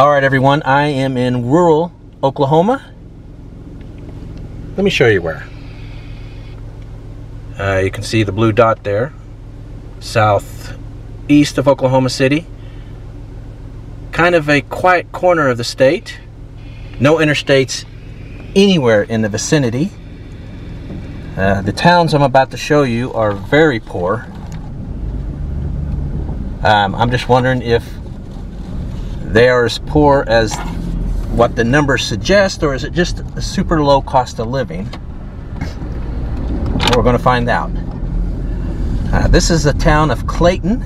All right, everyone, I am in rural Oklahoma. Let me show you where. Uh, you can see the blue dot there, southeast of Oklahoma City. Kind of a quiet corner of the state. No interstates anywhere in the vicinity. Uh, the towns I'm about to show you are very poor. Um, I'm just wondering if they are as poor as what the numbers suggest, or is it just a super low cost of living? We're going to find out. Uh, this is the town of Clayton.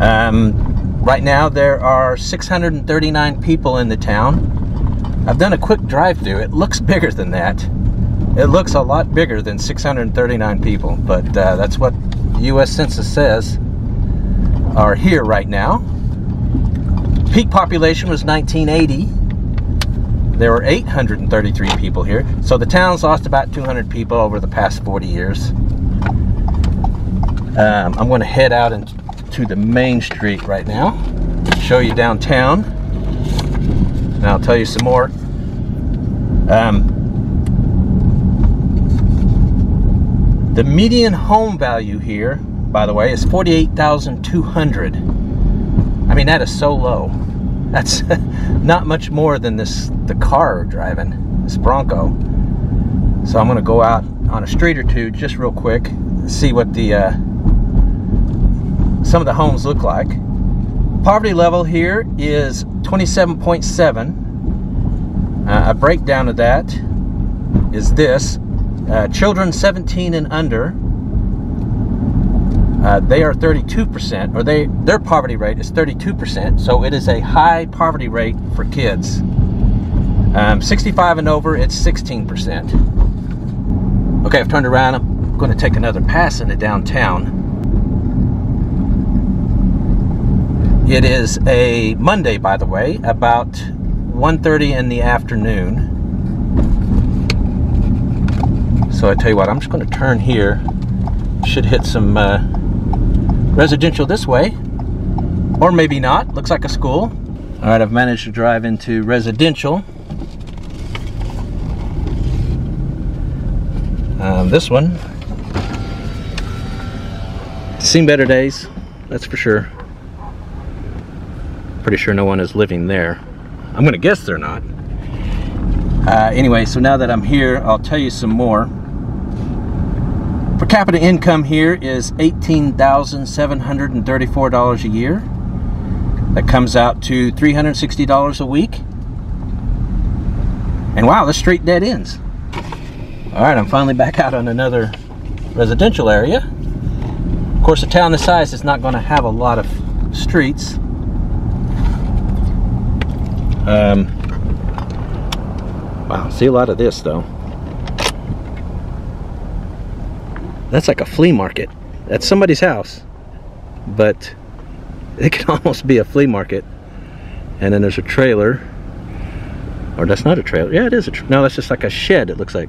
Um, right now, there are 639 people in the town. I've done a quick drive through. It looks bigger than that. It looks a lot bigger than 639 people, but uh, that's what the U.S. Census says are here right now. Peak population was 1980. There were 833 people here. So the town's lost about 200 people over the past 40 years. Um, I'm going to head out into the main street right now, show you downtown, and I'll tell you some more. Um, The median home value here, by the way, is 48,200. I mean, that is so low. That's not much more than this the car driving, this Bronco. So I'm going to go out on a street or two just real quick, see what the uh, some of the homes look like. Poverty level here is 27.7. Uh, a breakdown of that is this uh, children 17 and under, uh, they are 32%, or they their poverty rate is 32%. So it is a high poverty rate for kids. Um, 65 and over, it's 16%. Okay, I've turned around. I'm going to take another pass into downtown. It is a Monday, by the way, about 1.30 in the afternoon. So I tell you what, I'm just going to turn here. Should hit some uh, residential this way. Or maybe not. Looks like a school. All right, I've managed to drive into residential. Um, this one. Seen better days, that's for sure. Pretty sure no one is living there. I'm gonna guess they're not. Uh, anyway, so now that I'm here, I'll tell you some more. Per capita income here is $18,734 a year. That comes out to $360 a week. And wow, the street dead ends. All right, I'm finally back out on another residential area. Of course, a town this size is not going to have a lot of streets. Um, wow, see a lot of this though. That's like a flea market. That's somebody's house. But it can almost be a flea market. And then there's a trailer. Or that's not a trailer. Yeah, it is a No, that's just like a shed. It looks like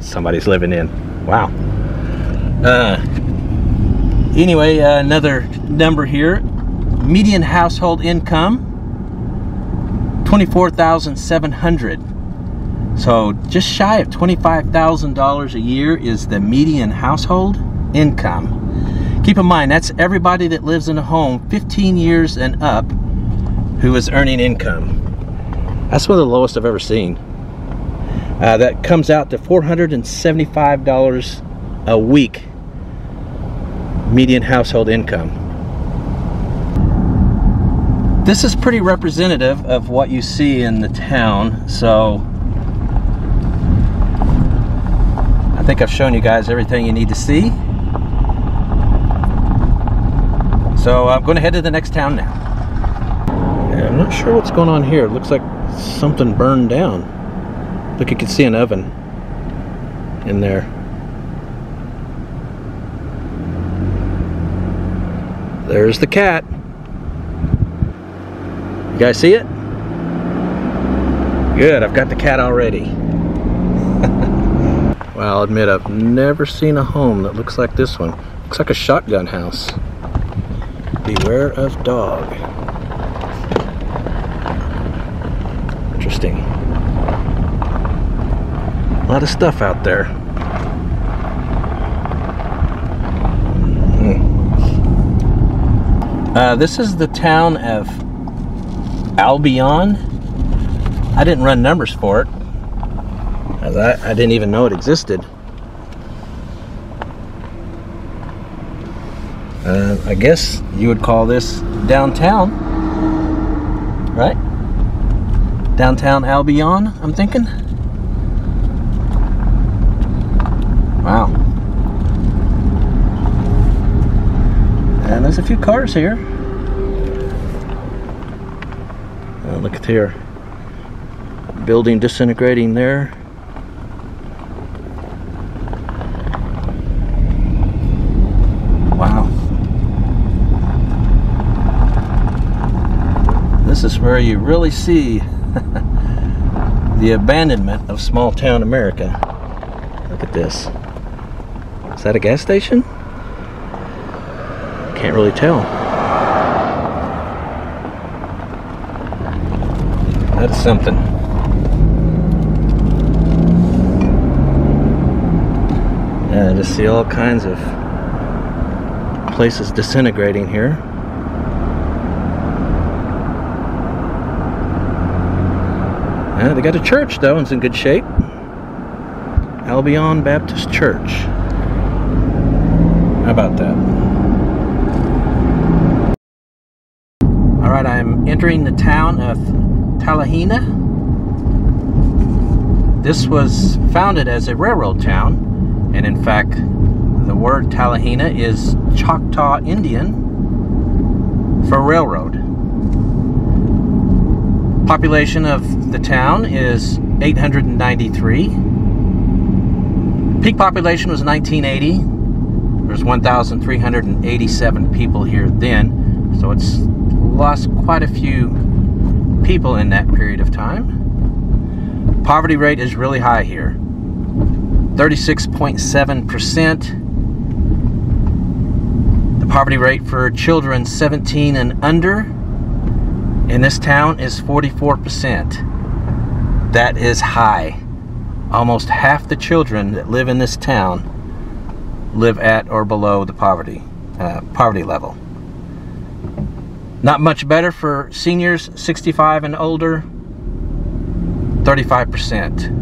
somebody's living in. Wow. Uh, anyway, uh, another number here. Median household income 24,700. So just shy of $25,000 a year is the median household income. Keep in mind, that's everybody that lives in a home 15 years and up who is earning income. That's one of the lowest I've ever seen. Uh, that comes out to $475 a week median household income. This is pretty representative of what you see in the town. So think I've shown you guys everything you need to see. So I'm going to head to the next town now. Yeah, I'm not sure what's going on here. It looks like something burned down. Look, you can see an oven in there. There's the cat. You guys see it? Good, I've got the cat already. Well, I'll admit I've never seen a home that looks like this one. Looks like a shotgun house. Beware of dog. Interesting. A lot of stuff out there. Hmm. Uh, this is the town of Albion. I didn't run numbers for it. I, I didn't even know it existed. Uh, I guess you would call this downtown, right? Downtown Albion, I'm thinking. Wow. And there's a few cars here. Uh, look at here. Building disintegrating there. Wow. This is where you really see the abandonment of small town America. Look at this. Is that a gas station? Can't really tell. That's something. Yeah, I just see all kinds of places disintegrating here. Yeah, they got a church though, it's in good shape. Albion Baptist Church. How about that? All right, I'm entering the town of Talihina. This was founded as a railroad town, and in fact, the word Talihina is Choctaw Indian for railroad. Population of the town is 893. Peak population was 1980. There's 1,387 people here then, so it's lost quite a few people in that period of time. Poverty rate is really high here. 36.7%. The poverty rate for children 17 and under in this town is 44%. That is high. Almost half the children that live in this town live at or below the poverty uh, poverty level. Not much better for seniors 65 and older. 35%.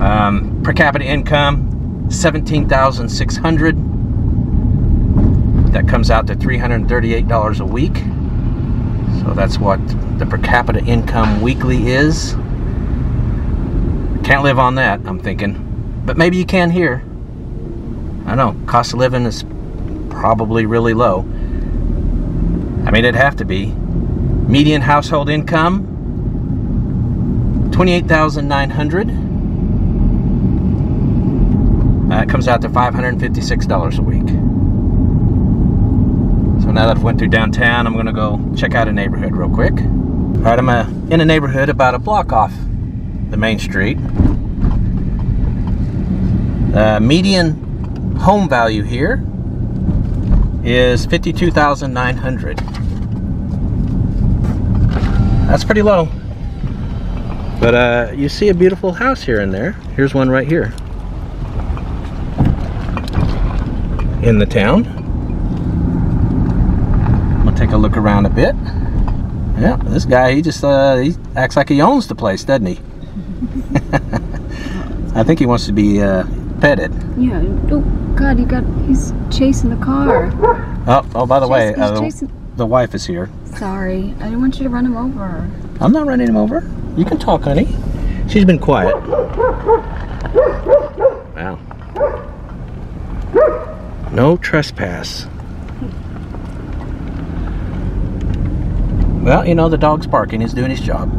Um, per capita income 17,600. That comes out to $338 a week. So that's what the per capita income weekly is. Can't live on that, I'm thinking. But maybe you can here. I don't know, cost of living is probably really low. I mean, it'd have to be. Median household income 28,900. That comes out to $556 a week. Now that I've went through downtown, I'm gonna go check out a neighborhood real quick. All right, I'm uh, in a neighborhood about a block off the main street. The median home value here is 52,900. That's pretty low. But uh, you see a beautiful house here and there. Here's one right here. In the town. Take a look around a bit. Yeah, this guy, he just uh, he acts like he owns the place, doesn't he? I think he wants to be uh, petted. Yeah. Oh God, you got. He's chasing the car. Oh, oh by the Chase- way, uh, chasing- the wife is here. Sorry, I didn't want you to run him over. I'm not running him over. You can talk, honey. She's been quiet. Wow. No trespass. Well, you know, the dog's barking. He's doing his job.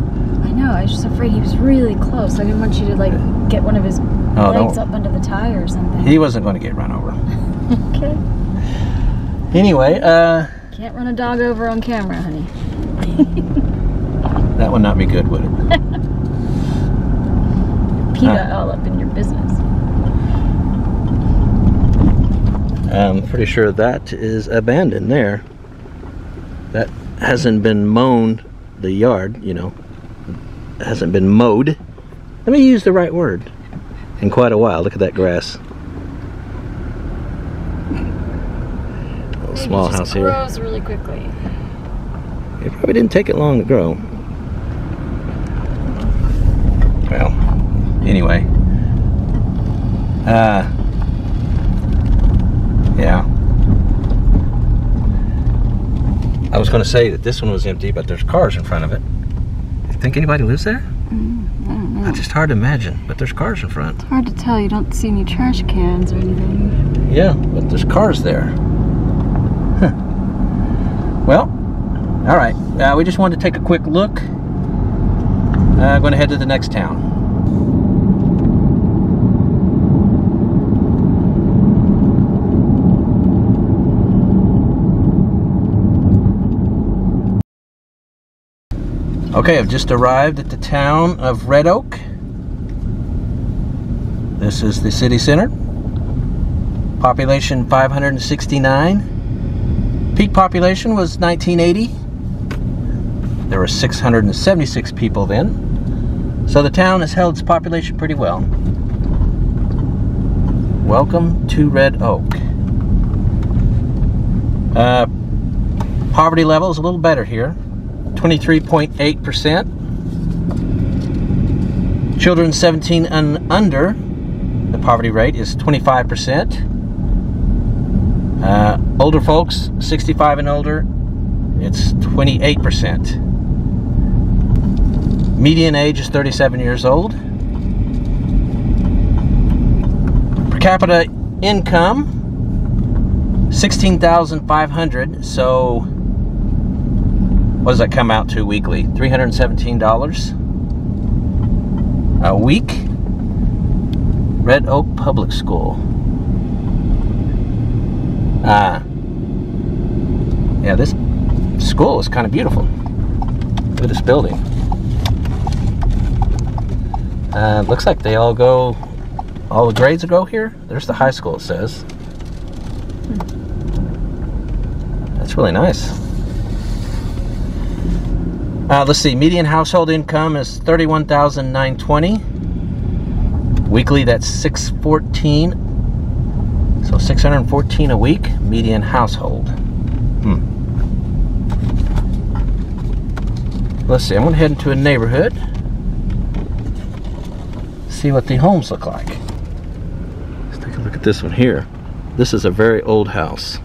I know. I was just afraid he was really close. I didn't want you to like get one of his Oh, legs up under the tire or something. He wasn't going to get run over. okay. Anyway, uh, Can't run a dog over on camera, honey. that would not be good, would it? PETA all up in your business. I'm pretty sure that is abandoned there. That hasn't been mown the yard, you know, hasn't been mowed. Let me use the right word. In quite a while. Look at that grass. Little small It house here. grows really quickly. It probably didn't take it long to grow. Well, anyway. Uh, yeah. I was going to say that this one was empty, but there's cars in front of it. You think anybody lives there? I don't know. It's just hard to imagine, but there's cars in front. Hard to tell. You don't see any trash cans or anything. Yeah, but there's cars there. Huh. Well, all right. Uh, we just wanted to take a quick look. Uh, going to head to the next town. Okay, I've just arrived at the town of Red Oak. This is the city center. Population 569. Peak population was 1980. There were 676 people then. So the town has held its population pretty well. Welcome to Red Oak. Uh, poverty level is a little better here 23.8%. Children 17 and under, the poverty rate is 25%. Uh, older folks, 65 and older, it's 28%. Median age is 37 years old. Per capita income, 16,500. So, what does that come out to weekly? $317 a week. Red Oak Public School. Ah. yeah, this school is kind of beautiful. Look at this building. Uh, looks like they all go, all the grades go here. There's the high school, it says. That's really nice. Uh, let's see, median household income is 31,920. Weekly, that's 614. So 614 a week, median household. Hmm. Let's see, I'm gonna head into a neighborhood. See what the homes look like. Let's take a look at this one here. This is a very old house.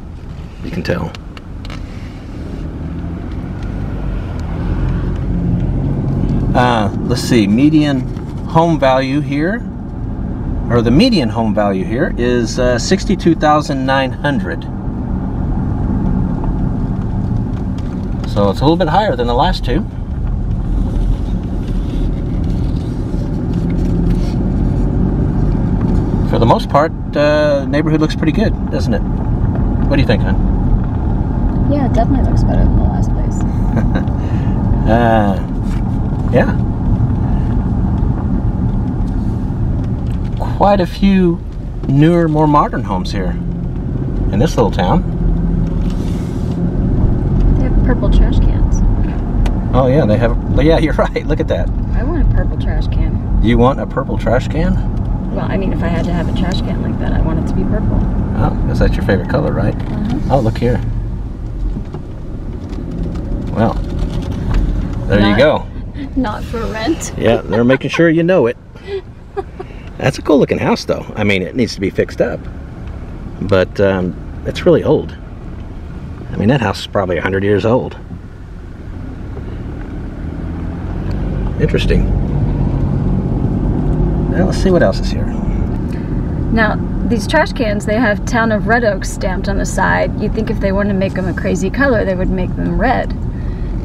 You can tell. Uh, let's see, median home value here, or the median home value here is uh, 62,900. So it's a little bit higher than the last two. For the most part, uh, neighborhood looks pretty good, doesn't it? What do you think, hon? Yeah, it definitely looks better than the last place. Uh, yeah. Quite a few newer, more modern homes here in this little town. They have purple trash cans. Oh yeah, they have. Yeah, you're right. Look at that. I want a purple trash can. You want a purple trash can? Well, I mean, if I had to have a trash can like that, I want it to be purple. Oh, because that's your favorite color, right? Uh-huh. Oh, look here. Well, there you go. Not for rent. Yeah, they're making sure you know it. That's a cool looking house, though. I mean, it needs to be fixed up, but um, it's really old. I mean, that house is probably 100 years old. Interesting. Well, let's see what else is here. Now, these trash cans, they have Town of Red Oak stamped on the side. You'd think if they wanted to make them a crazy color, they would make them red.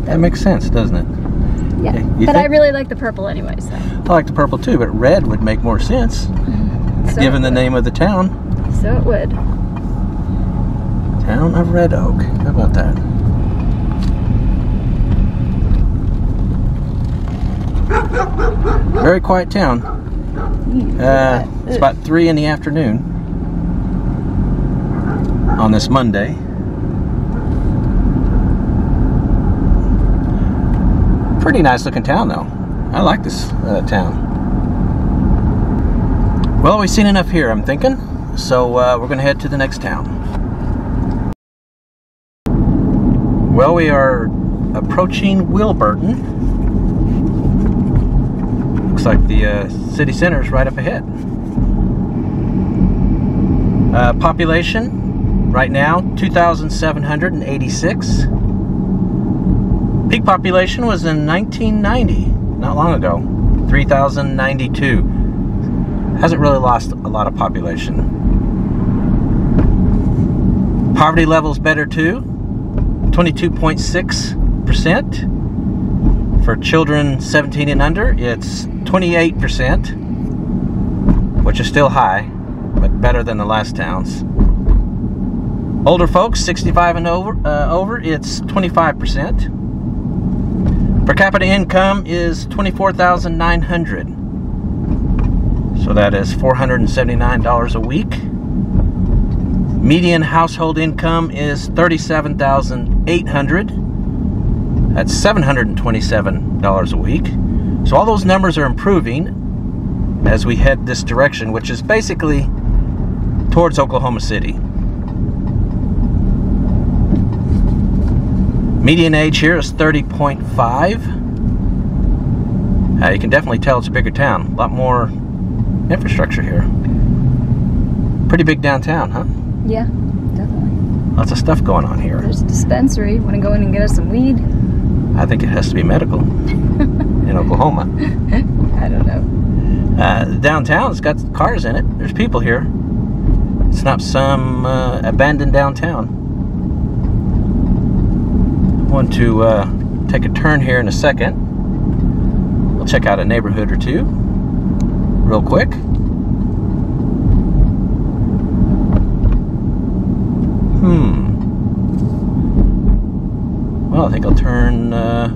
That makes sense, doesn't it? Yeah. You but I really like the purple anyway, so. I like the purple too, but red would make more sense so given the name of the town. So it would. Town of Red Oak. How about that? Very quiet town. Uh, it's about three in the afternoon on this Pretty nice looking town though. I like this uh, town. Well, we've seen enough here, I'm thinking. So uh, we're going to head to the next town. Well, we are approaching Wilburton. Looks like the uh, city center is right up ahead. Uh, population right now 2,786. Peak population was in 1990, not long ago, 3,092. Hasn't really lost a lot of population. Poverty level's better too, 22.6%. For children 17 and under, it's 28%, which is still high, but better than the last towns. Older folks, 65 and over, uh, over it's 25%. Per capita income is 24,900. So that is $479 a week. Median household income is 37,800. That's $727 a week. So all those numbers are improving as we head this direction, which is basically towards Oklahoma City. Median age here is 30.5. Uh, you can definitely tell it's a bigger town. A lot more infrastructure here. Pretty big downtown, huh? Yeah, definitely. Lots of stuff going on here. There's a dispensary. Want to go in and get us some weed? I think it has to be medical in Oklahoma. I don't know. Uh, downtown's got cars in it. There's people here. It's not some uh, abandoned downtown. Want to uh, take a turn here in a second. We'll check out a neighborhood or two real quick. Hmm. Well, I think I'll turn. Uh,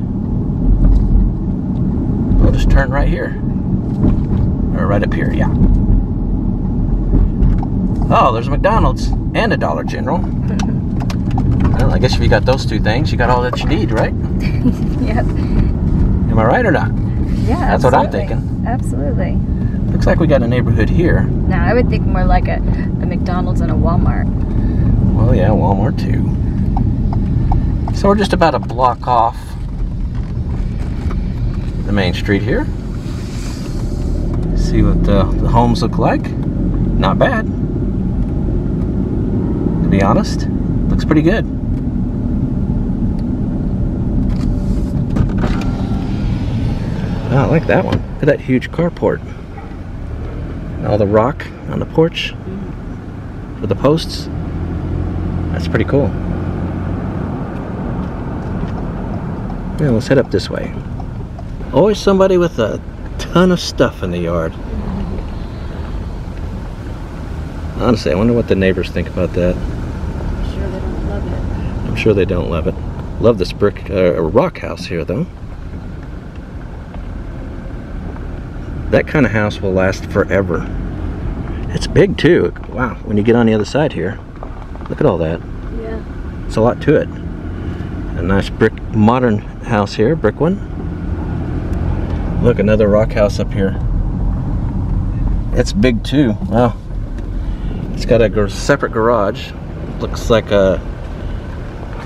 we'll just turn right here. Or right up here, yeah. Oh, there's a McDonald's and a Dollar General. Well, I guess if you got those two things, you got all that you need, right? Yep. Am I right or not? Yeah. That's what I'm thinking. Absolutely. Looks like we got a neighborhood here. No, I would think more like a, a McDonald's and a Walmart. Well, yeah, Walmart too. So we're just about a block off the main street here. See what the, the homes look like. Not bad. To be honest, looks pretty good. Oh, I like that one. Look at that huge carport. And all the rock on the porch for the posts. That's pretty cool. Yeah, let's head up this way. Always somebody with a ton of stuff in the yard. Honestly, I wonder what the neighbors think about that. I'm sure, they don't love it. I'm sure they don't love it. Love this brick uh, rock house here, though. That kind of house will last forever. It's big too. Wow, when you get on the other side here, look at all that. Yeah. It's a lot to it. A nice brick, modern house here, brick one. Look, another rock house up here. It's big too. Wow. It's got a separate garage. Looks like a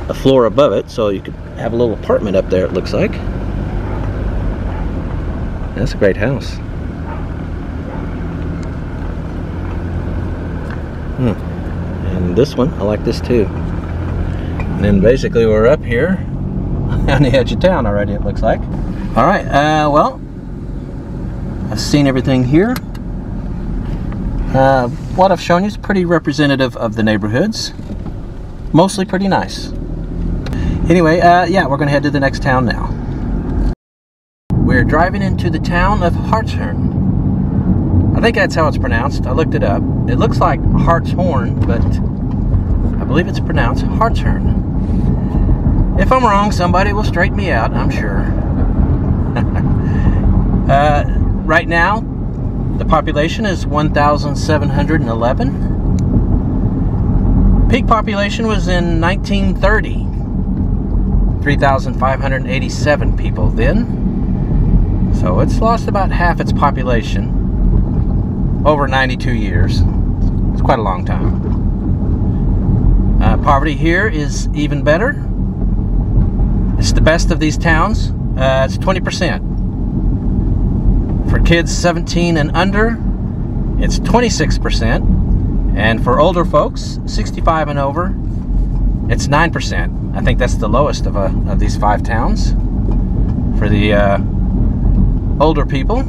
a floor above it, so you could have a little apartment up there. It looks like. That's a great house. Hmm. And this one, I like this too. And then basically we're up here on the edge of town already, it looks like. All right, uh, well, I've seen everything here. Uh, what I've shown you is pretty representative of the neighborhoods. Mostly pretty nice. Anyway, uh, yeah, we're going to head to the next town now. We're driving into the town of Hartshorne. I think that's how it's pronounced. I looked it up. It looks like Hartshorn, but I believe it's pronounced Hartshorn. If I'm wrong, somebody will straighten me out, I'm sure. uh, right now, the population is 1,711. Peak population was in 1930. 3,587 people then. So it's lost about half its population over 92 years. It's quite a long time. Poverty here is even better. It's the best of these towns. Uh, it's 20%. For kids 17 and under, it's 26%. And for older folks, 65 and over, it's 9%. I think that's the lowest of, uh, of these five towns for the uh, older people.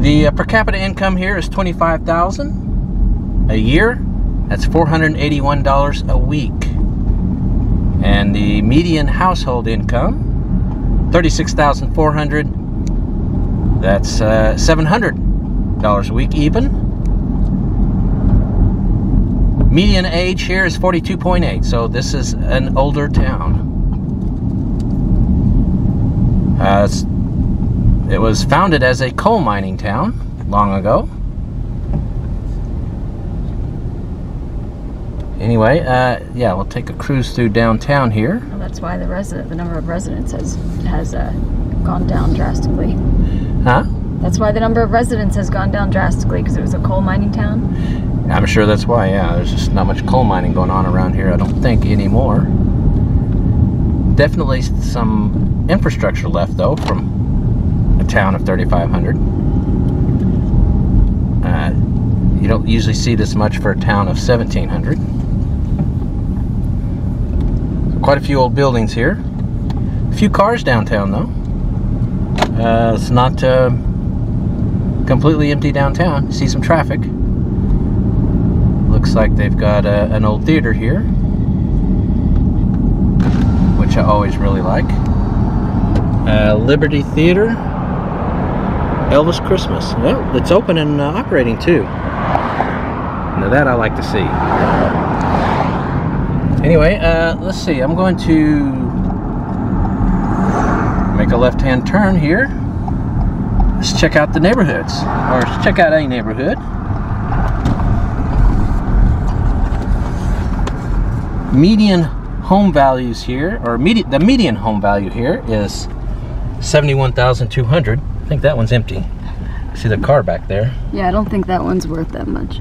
The uh, per capita income here is 25,000 a year. That's $481 a week. And the median household income, 36,400. That's uh, $700 a week even. Median age here is 42.8, so this is an older town. Uh, it was founded as a coal mining town long ago. Anyway, uh, yeah, we'll take a cruise through downtown here. Well, that's why the resident, the number of residents has has uh, gone down drastically. Huh? That's why the number of residents has gone down drastically because it was a coal mining town. I'm sure that's why. Yeah, there's just not much coal mining going on around here. I don't think anymore. Definitely some infrastructure left though from a town of 3,500. Uh, you don't usually see this much for a town of 1,700. Quite a few old buildings here. A few cars downtown though. Uh, it's not uh, completely empty downtown. See some traffic. Looks like they've got a, an old theater here, which I always really like. Uh, Liberty Theater, Elvis Christmas. Well, it's open and uh, operating too. Now that I like to see. Anyway, uh, let's see. I'm going to make a left-hand turn here. Let's check out the neighborhoods, or check out a neighborhood. Median home values here, or the median home value here is 71,200. I think that one's empty. See the car back there. Yeah, I don't think that one's worth that much.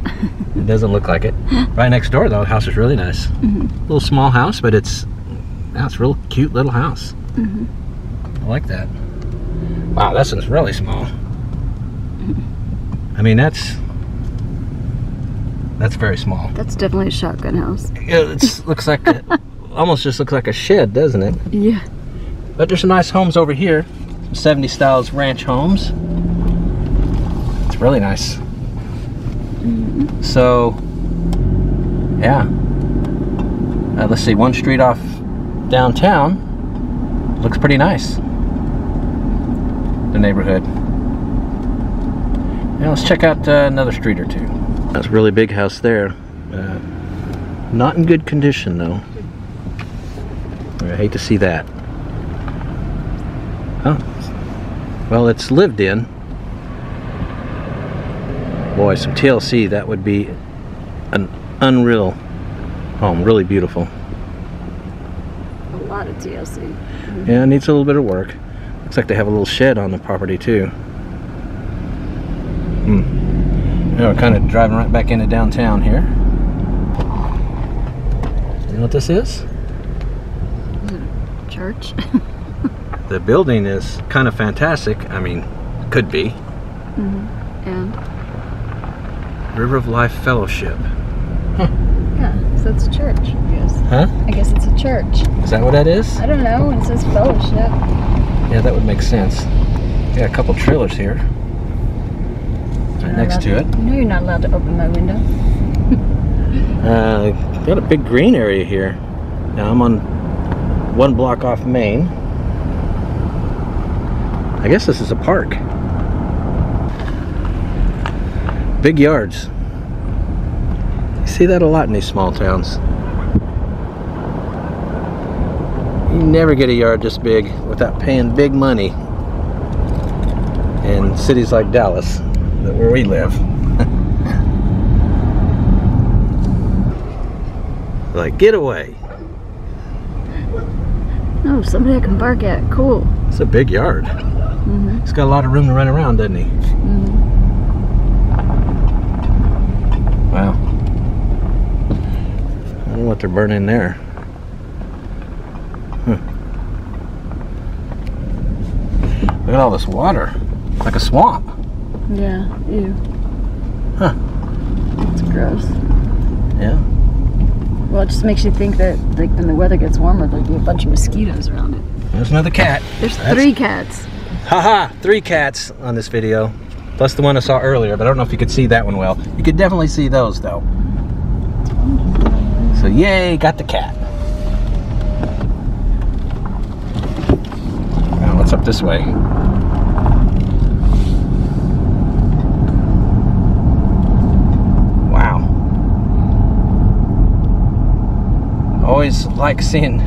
It doesn't look like it. right next door, though, the house is really nice. Mhm. Little small house, but it's that's a real cute little house. Mhm. I like that. Wow, this one's really small. I mean, that's that's very small. That's definitely a shotgun house. It looks like a, almost just looks like a shed, doesn't it? Yeah. But there's some nice homes over here. Some 70 styles ranch homes. It's really nice. So, yeah. Uh, let's see, one street off downtown looks pretty nice. The neighborhood. Now let's check out uh, another street or two. That's a really big house there. Uh, not in good condition though. I hate to see that. Oh, well, it's lived in. Boy, some TLC, that would be an unreal home. Really beautiful. A lot of TLC. Yeah, it needs a little bit of work. Looks like they have a little shed on the property too. Hmm. Yeah, we're kind of driving right back into downtown here. You know what this is? Church. The building is kind of fantastic. I mean, could be. Mm. and River of Life Fellowship. yeah, so it's a church. I guess. Huh? I guess it's a church. Is that what that is? I don't know. It says fellowship. Yeah, that would make sense. Got a couple trailers here. Right next to allowed it. No, you're not allowed to open my window. Uh, got a big green area here. Now I'm on one block off Main. I guess this is a park. Big yards. You see that a lot in these small towns. You never get a yard this big without paying big money in cities like Dallas, where we live. Like, get away. Oh, somebody I can bark at. Cool. It's a big yard. Mm-hmm. He's got a lot of room to run around, doesn't he? Mm-hmm. Wow. I don't know what they're burning there. Huh. Look at all this water. It's like a swamp. Yeah. Ew. Huh. It's gross. Yeah. Well, it just makes you think that, like, when the weather gets warmer, there'll be a bunch of mosquitoes around it. There's another cat. There's That's- three cats. Haha, three cats on this video. Plus the one I saw earlier, but I don't know if you could see that one well. You could definitely see those though. So yay, got the cat. Now what's up this way? Wow. Always like seeing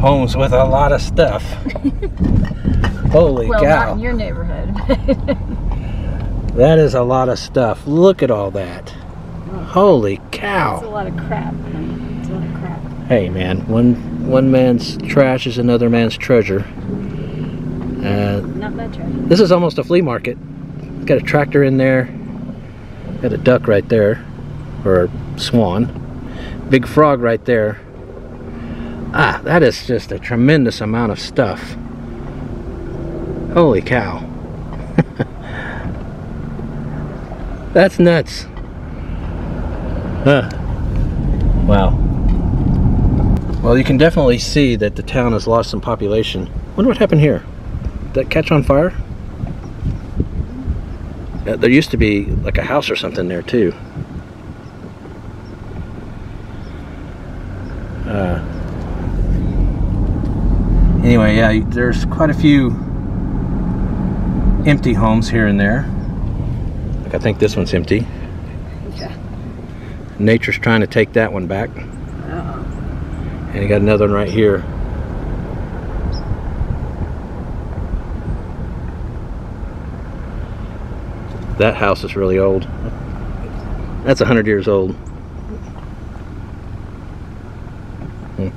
homes with a lot of stuff. Holy well, cow. not in your neighborhood. That is a lot of stuff. Look at all that. Holy It's a cow. lot of crap. It's a lot of crap. Hey man, one one man's trash is another man's treasure. Uh, Not that trash. this is almost a flea market. Got a tractor in there. Got a duck right there. Or a swan. Big frog right there. Ah, that is just a tremendous amount of stuff. Holy cow. That's nuts. Huh. Wow. Well, you can definitely see that the town has lost some population. Wonder what happened here. Did that catch on fire? Uh, there used to be like a house or something there too. Uh, anyway, yeah, there's quite a few empty homes here and there. I think this one's empty. Okay. Nature's trying to take that one back. Uh-oh. And you got another one right here. That house is really old. That's a hundred years old. Hmm.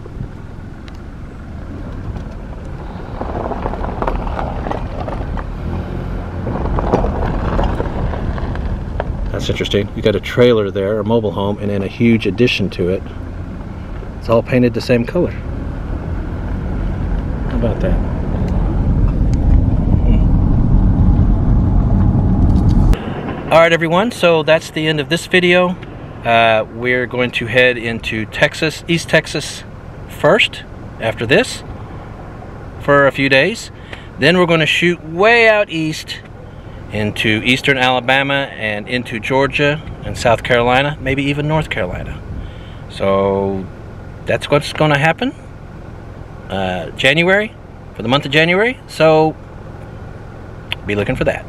That's interesting. You got a trailer there, a mobile home, and then a huge addition to it. It's all painted the same color. How about that? Hmm. All right, everyone. So that's the end of this video. Uh, we're going to head into Texas, East Texas first after this for a few days. Then we're going to shoot way out east into eastern Alabama and into Georgia and South Carolina, maybe even North Carolina. So that's what's going to happen. Uh, January, for the month of January. So be looking for that.